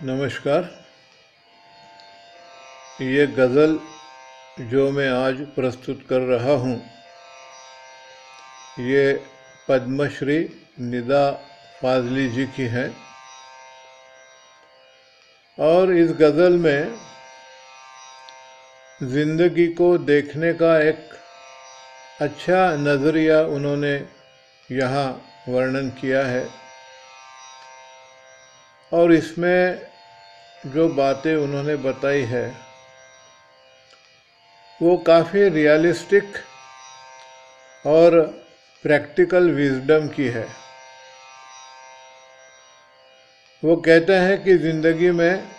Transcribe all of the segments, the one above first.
नमस्कार। ये गज़ल जो मैं आज प्रस्तुत कर रहा हूँ, ये पद्मश्री निदा फाजली जी की है और इस गज़ल में ज़िंदगी को देखने का एक अच्छा नज़रिया उन्होंने यहाँ वर्णन किया है और इसमें जो बातें उन्होंने बताई है, वो काफ़ी रियलिस्टिक और प्रैक्टिकल विजडम की है। वो कहते हैं कि ज़िंदगी में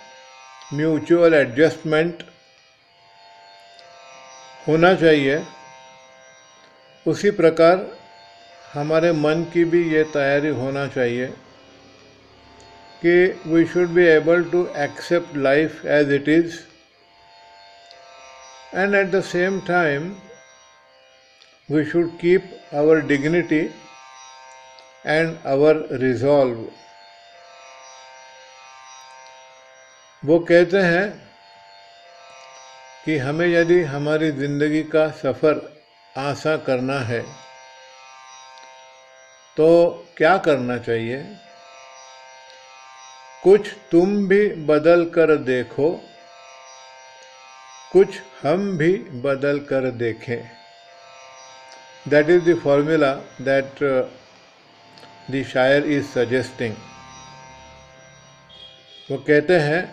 म्यूचुअल एडजस्टमेंट होना चाहिए। उसी प्रकार हमारे मन की भी ये तैयारी होना चाहिए। कि we should be able to accept life as it is and at the same time we should keep our dignity and our resolve वो कहते हैं कि हमें यदि हमारी ज़िंदगी का सफ़र आसा करना है तो क्या करना चाहिए? कुछ तुम भी बदल कर देखो, कुछ हम भी बदल कर देखें। That is the formula that the शायर इज़ सजेस्टिंग वो कहते हैं,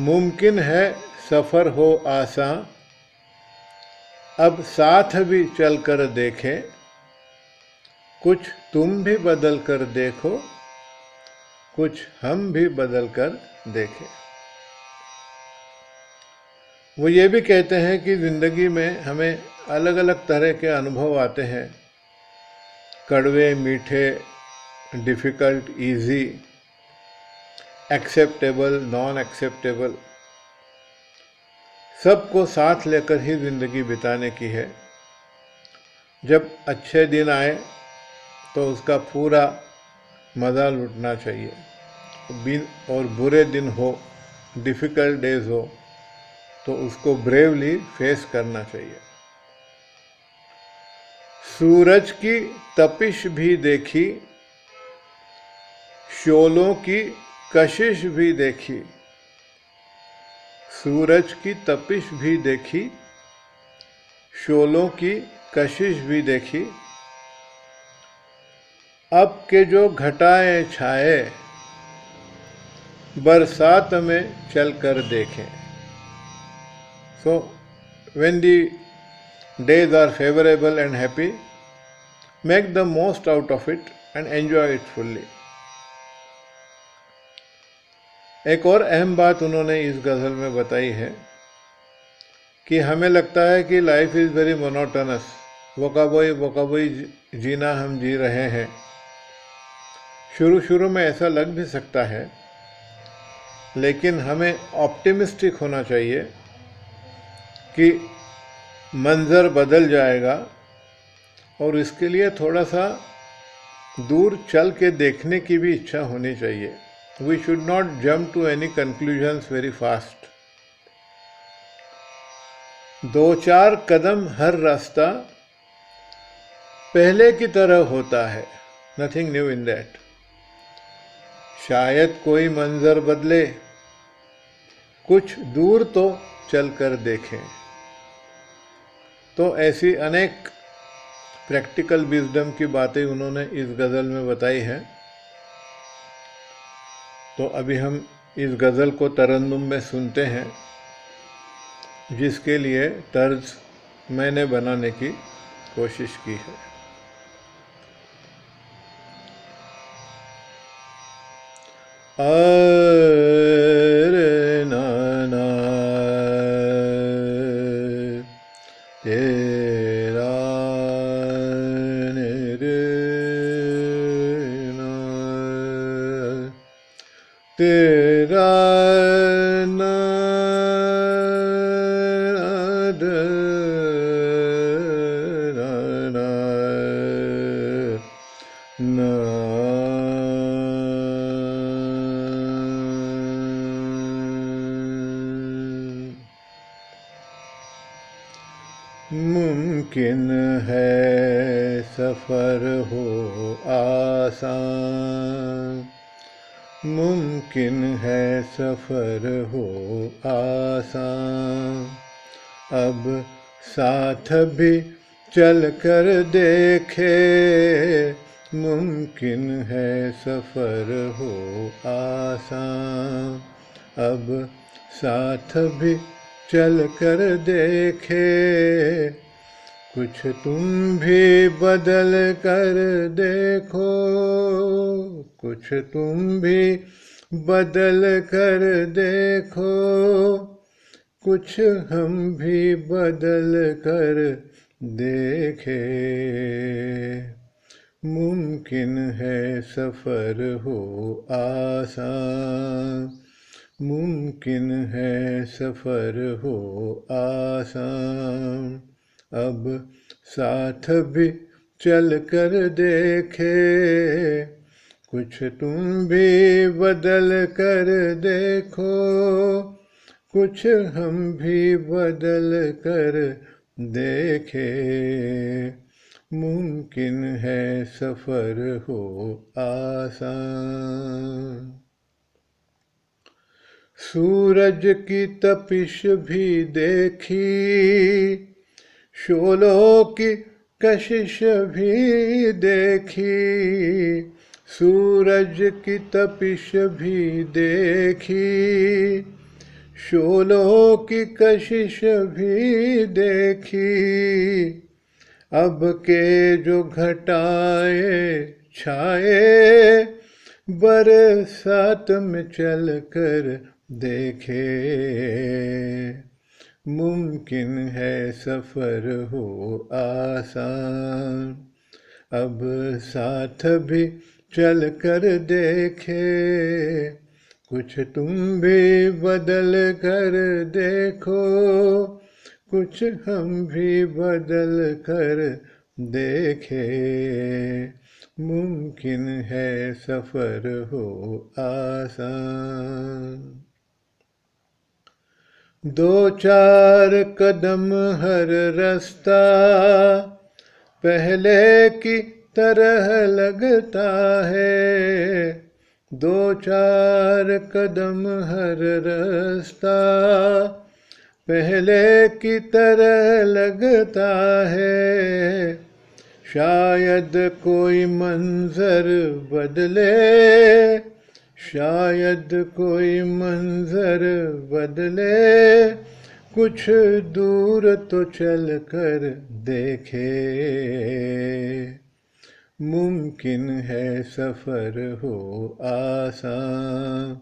मुमकिन है सफ़र हो आसान अब साथ भी चल कर देखें, कुछ तुम भी बदल कर देखो कुछ हम भी बदल कर देखें। वो ये भी कहते हैं कि ज़िंदगी में हमें अलग अलग तरह के अनुभव आते हैं। कड़वे, मीठे difficult easy acceptable non acceptable सबको साथ लेकर ही ज़िंदगी बिताने की है। जब अच्छे दिन आए तो उसका पूरा मज़ा लुटना चाहिए। और बुरे दिन हो डिफ़िकल्ट डेज़ हो तो उसको ब्रेवली फेस करना चाहिए। सूरज की तपिश भी देखी, शोलों की कशिश भी देखी, सूरज की तपिश भी देखी, शोलों की कशिश भी देखी अब के जो घटाए छाए, बरसात में चल कर देखें। So when the days are favourable and happy make the most out of it and enjoy it fully एक और अहम बात उन्होंने इस गज़ल में बताई है कि हमें लगता है कि लाइफ इज़ वेरी मोनोटनस वकाबोई वकाबोई जीना हम जी रहे हैं। शुरू शुरू में ऐसा लग भी सकता है, लेकिन हमें ऑप्टिमिस्टिक होना चाहिए कि मंज़र बदल जाएगा और इसके लिए थोड़ा सा दूर चल के देखने की भी इच्छा होनी चाहिए। We should not jump to any conclusions very fast दो चार कदम हर रास्ता पहले की तरह होता है। नथिंग न्यू इन दैट शायद कोई मंजर बदले। कुछ दूर तो चलकर देखें। तो ऐसी अनेक प्रैक्टिकल विजडम की बातें उन्होंने इस गज़ल में बताई हैं। तो अभी हम इस गज़ल को तरन्नुम में सुनते हैं, जिसके लिए तर्ज मैंने बनाने की कोशिश की है। अरे नाना मुमकिन है सफ़र हो आसान। मुमकिन है सफ़र हो आसान। अब साथ भी चल कर देखे। मुमकिन है सफ़र हो आसान। अब साथ भी चल कर देखे, कुछ तुम भी बदल कर देखो, कुछ तुम भी बदल कर देखो, कुछ हम भी बदल कर देखे। मुमकिन है सफ़र हो आसान मुमकिन है सफ़र हो आसान। अब साथ भी चल कर देखे, कुछ तुम भी बदल कर देखो, कुछ हम भी बदल कर देखे। मुमकिन है सफ़र हो आसान। सूरज की तपिश भी देखी, शोलों की कशिश भी देखी, सूरज की तपिश भी देखी, शोलों की कशिश भी देखी। अब के जो घटाए छाए, बरसात में चल कर देखे। मुमकिन है सफ़र हो आसान, अब साथ भी चल कर देखे। कुछ तुम भी बदल कर देखो, कुछ हम भी बदल कर देखे। मुमकिन है सफ़र हो आसान। दो चार कदम हर रास्ता, पहले की तरह लगता है। दो चार कदम हर रास्ता, पहले की तरह लगता है। शायद कोई मंजर बदले शायद कोई मंजर बदले, कुछ दूर तो चल कर देखे। मुमकिन है सफ़र हो आसान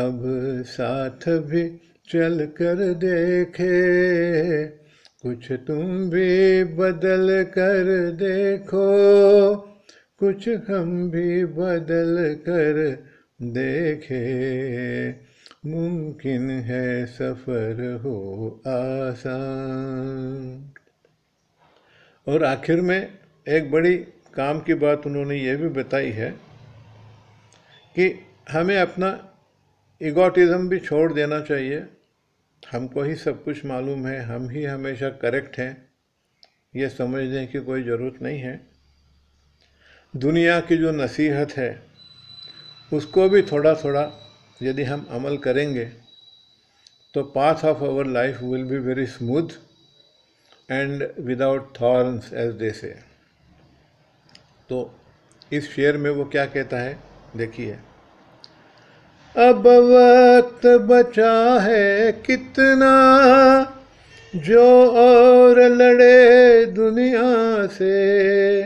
अब साथ भी चल कर देखे। कुछ तुम भी बदल कर देखो, कुछ हम भी बदल कर देखे, मुमकिन है सफ़र हो आसान और आखिर में एक बड़ी काम की बात उन्होंने ये भी बताई है कि हमें अपना इगोटिज़म भी छोड़ देना चाहिए। हमको ही सब कुछ मालूम है, हम ही हमेशा करेक्ट हैं। ये समझने की कोई ज़रूरत नहीं है। दुनिया की जो नसीहत है उसको भी थोड़ा थोड़ा यदि हम अमल करेंगे तो path of our life will be very smooth and without thorns as they say तो इस शेर में वो क्या कहता है, देखिए। अब वक्त बचा है कितना, जो और लड़े दुनिया से।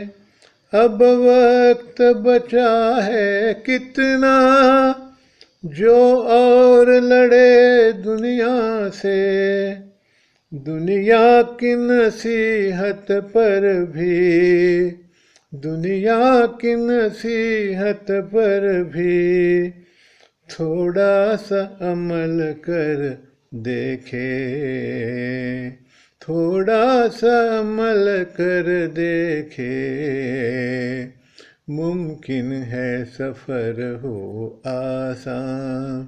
अब वक्त बचा है कितना, जो और लड़े दुनिया से। दुनिया की नसीहत पर भी, दुनिया की नसीहत पर भी थोड़ा सा अमल कर देखे। थोड़ा सा अमल कर देखे। मुमकिन है सफ़र हो आसान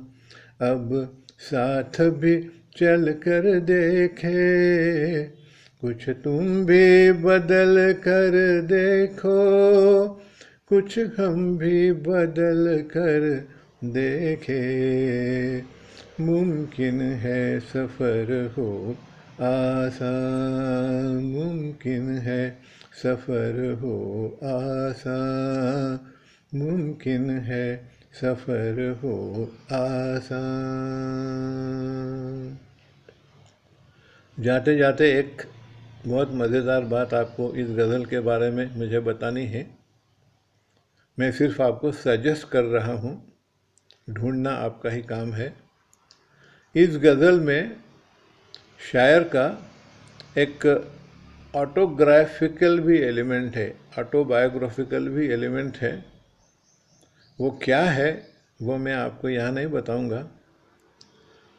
अब साथ भी चल कर देखे, कुछ तुम भी बदल कर देखो, कुछ हम भी बदल कर देखे। मुमकिन है सफ़र हो आसान मुमकिन है सफ़र हो आसान मुमकिन है सफ़र हो आसान जाते जाते एक बहुत मज़ेदार बात आपको इस गज़ल के बारे में मुझे बतानी है। मैं सिर्फ़ आपको सजेस्ट कर रहा हूँ, ढूंढना आपका ही काम है। इस गज़ल में शायर का एक ऑटोग्राफिकल भी एलिमेंट है, ऑटोबायोग्राफिकल भी एलिमेंट है। वो क्या है, वो मैं आपको यहाँ नहीं बताऊँगा।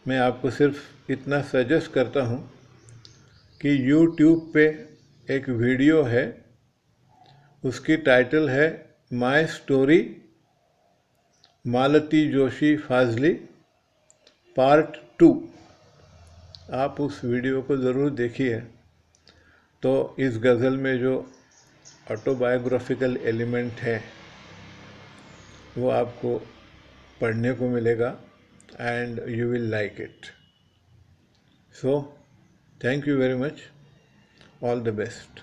मैं आपको सिर्फ़ इतना सजेस्ट करता हूँ कि यूट्यूब पे एक वीडियो है, उसकी टाइटल है my story Malti Joshi Fazli part two आप उस वीडियो को ज़रूर देखिए। तो इस गज़ल में जो ऑटोबायोग्राफिकल एलिमेंट है, वो आपको पढ़ने को मिलेगा and you will like it so thank you very much all the best